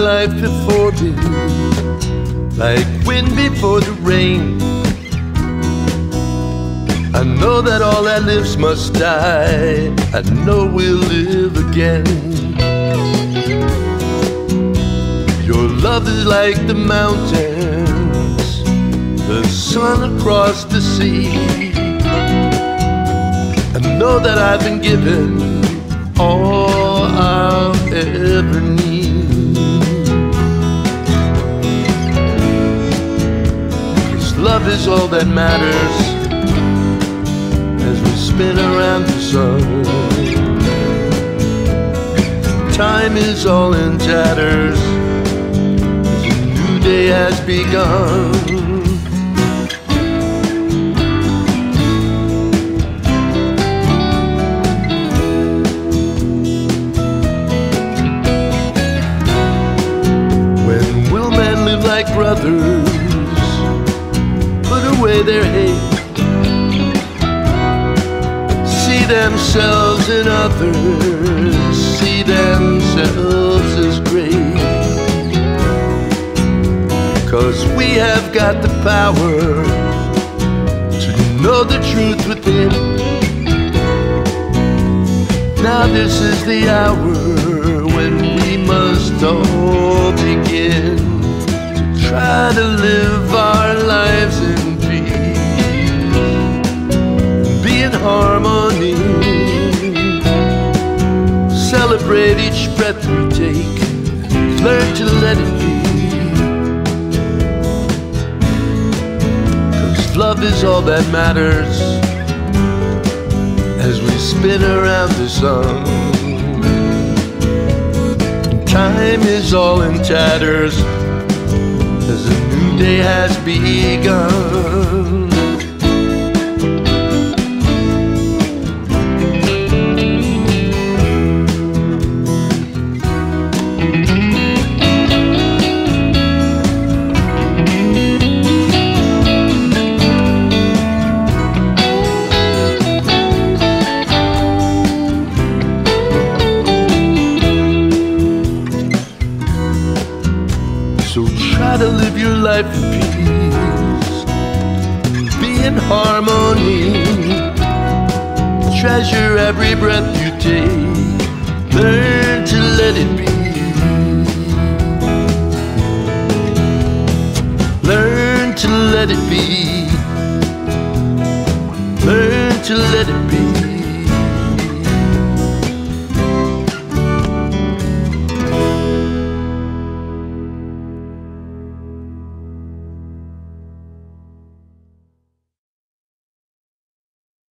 life before me, like wind before the rain. I know that all that lives must die. I know we'll live again. Your love is like the mountains, the sun across the sea. I know that I've been given all I'll ever need. Is all that matters as we spin around the sun. Time is all in tatters as a new day has begun. When will men live like brothers? Away their hate. See themselves in others. See themselves as great. Cause we have got the power to know the truth within. Now this is the hour when we must all begin to try to live celebrate each breath we take, learn to let it be. Cause love is all that matters as we spin around the sun. Time is all in tatters as a new day has begun. Try to live your life in peace, be in harmony, treasure every breath you take, learn to let it be. Learn to let it be. Learn to let it be.